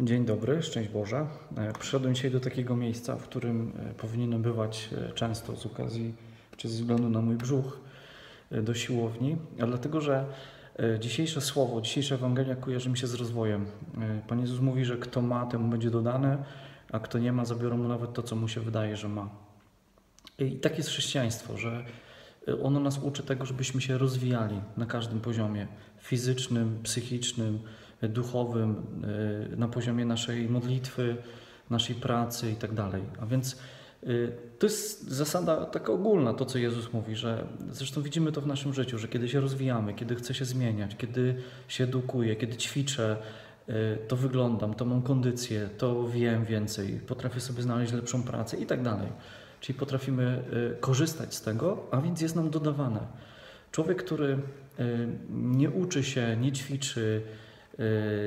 Dzień dobry, szczęść Boże. E, Przyszedłem dzisiaj do takiego miejsca, w którym e, powinienem bywać e, często z okazji czy ze względu na mój brzuch do siłowni, dlatego, że dzisiejsze słowo, dzisiejsza Ewangelia kojarzy mi się z rozwojem. Pan Jezus mówi, że kto ma, temu będzie dodane, a kto nie ma, zabiorą mu nawet to, co mu się wydaje, że ma. I tak jest chrześcijaństwo, że ono nas uczy tego, żebyśmy się rozwijali na każdym poziomie fizycznym, psychicznym, duchowym, e, na poziomie naszej modlitwy, naszej pracy i tak dalej. A więc e, to jest zasada taka ogólna, to co Jezus mówi, że zresztą widzimy to w naszym życiu, że kiedy się rozwijamy, kiedy chcę się zmieniać, kiedy się edukuję, kiedy ćwiczę, e, to wyglądam, to mam kondycję, to wiem więcej, potrafię sobie znaleźć lepszą pracę i tak dalej. Czyli potrafimy y, korzystać z tego, a więc jest nam dodawane. Człowiek, który y, nie uczy się, nie ćwiczy, y,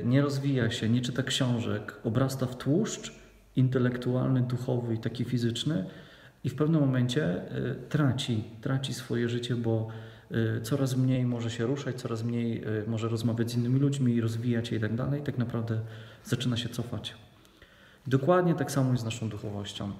nie rozwija się, nie czyta książek, obrasta w tłuszcz intelektualny, duchowy i taki fizyczny i w pewnym momencie traci, traci swoje życie, bo coraz mniej może się ruszać, coraz mniej może rozmawiać z innymi ludźmi, rozwijać się i tak dalej, tak naprawdę zaczyna się cofać. Dokładnie tak samo jest z naszą duchowością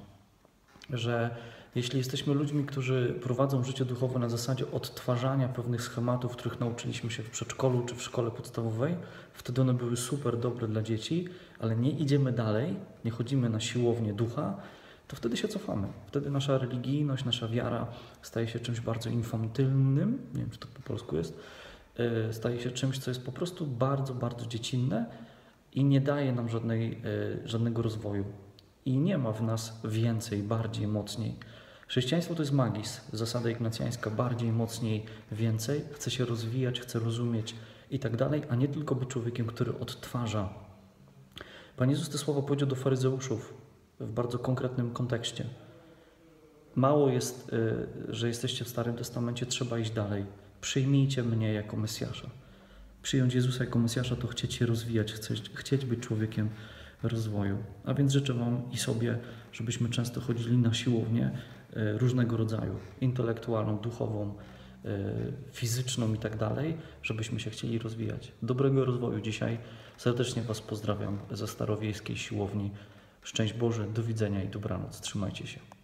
że jeśli jesteśmy ludźmi, którzy prowadzą życie duchowe na zasadzie odtwarzania pewnych schematów, których nauczyliśmy się w przedszkolu czy w szkole podstawowej, wtedy one były super dobre dla dzieci, ale nie idziemy dalej, nie chodzimy na siłownię ducha, to wtedy się cofamy. Wtedy nasza religijność, nasza wiara staje się czymś bardzo infantylnym, nie wiem czy to po polsku jest, yy, staje się czymś, co jest po prostu bardzo, bardzo dziecinne i nie daje nam żadnej, yy, żadnego rozwoju i nie ma w nas więcej, bardziej, mocniej. Chrześcijaństwo to jest magis, zasada ignacjańska, bardziej, mocniej, więcej. Chce się rozwijać, chce rozumieć i tak dalej, a nie tylko być człowiekiem, który odtwarza. Pan Jezus te słowa powiedział do faryzeuszów w bardzo konkretnym kontekście. Mało jest, y, że jesteście w Starym Testamencie, trzeba iść dalej. Przyjmijcie mnie jako Mesjasza. Przyjąć Jezusa jako Mesjasza to chcieć się rozwijać, chcieć, chcieć być człowiekiem rozwoju. A więc życzę Wam i sobie, żebyśmy często chodzili na siłownię różnego rodzaju, intelektualną, duchową, e, fizyczną i tak dalej, żebyśmy się chcieli rozwijać. Dobrego rozwoju dzisiaj. Serdecznie Was pozdrawiam ze Starowiejskiej Siłowni. Szczęść Boże, do widzenia i dobranoc. Trzymajcie się.